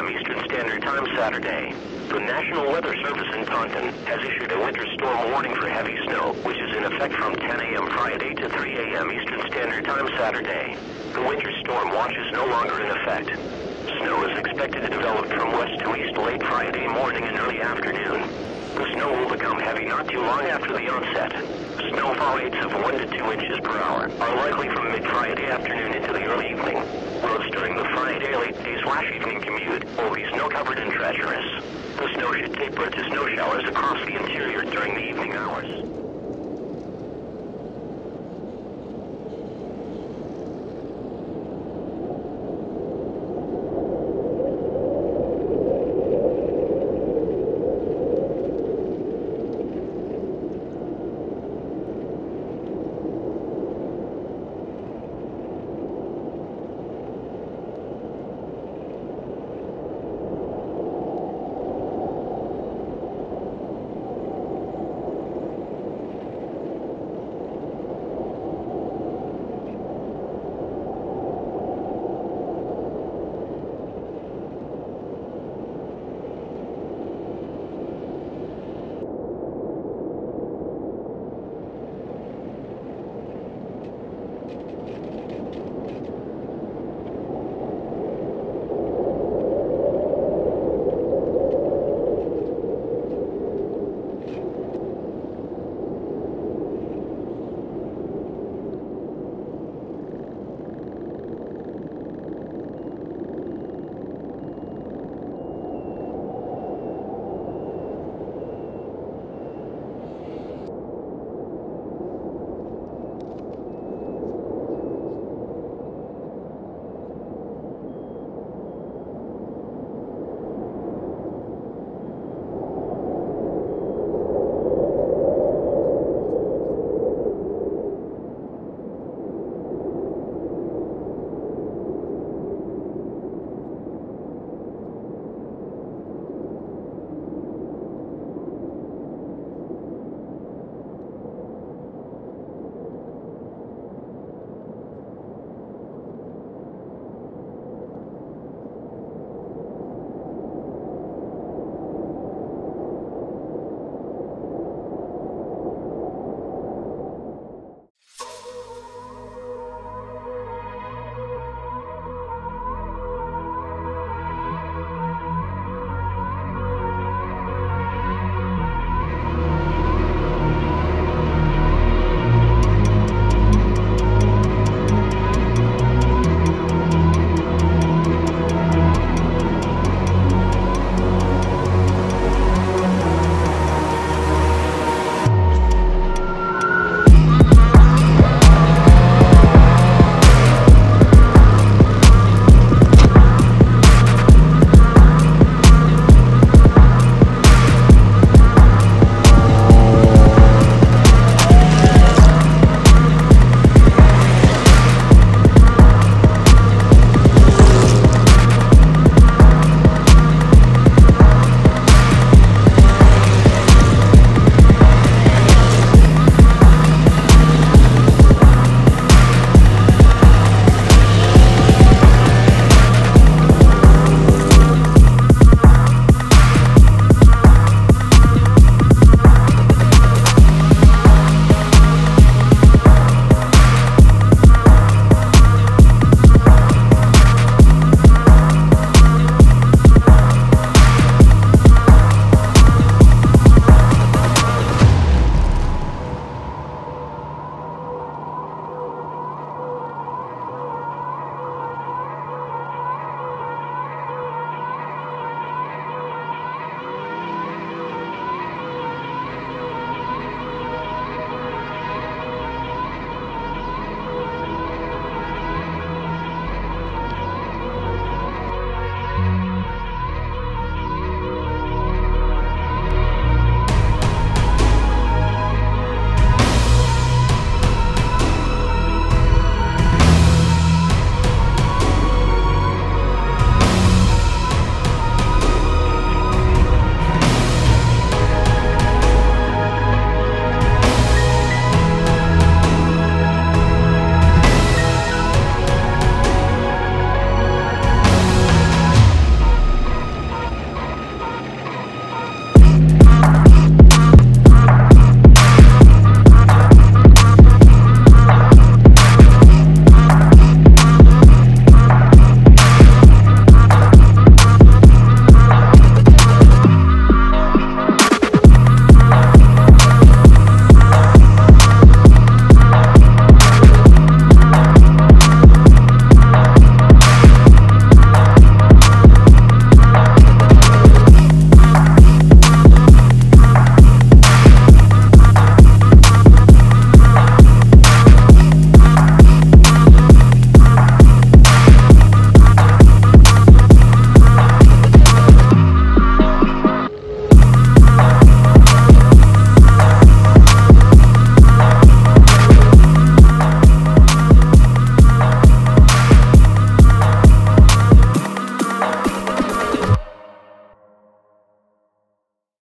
3 a.m. Eastern Standard Time Saturday. The National Weather Service in Taunton has issued a winter storm warning for heavy snow, which is in effect from 10 a.m. Friday to 3 a.m. Eastern Standard Time Saturday. The winter storm watch is no longer in effect. Snow is expected to develop from west to east late Friday morning and early afternoon. The snow will become heavy not too long after the onset. Snowfall rates of 1 to 2 inches per hour are likely from mid-Friday afternoon into the early evening. Late slash evening commute be snow-covered and treacherous. The snow should taper to snow showers across the interior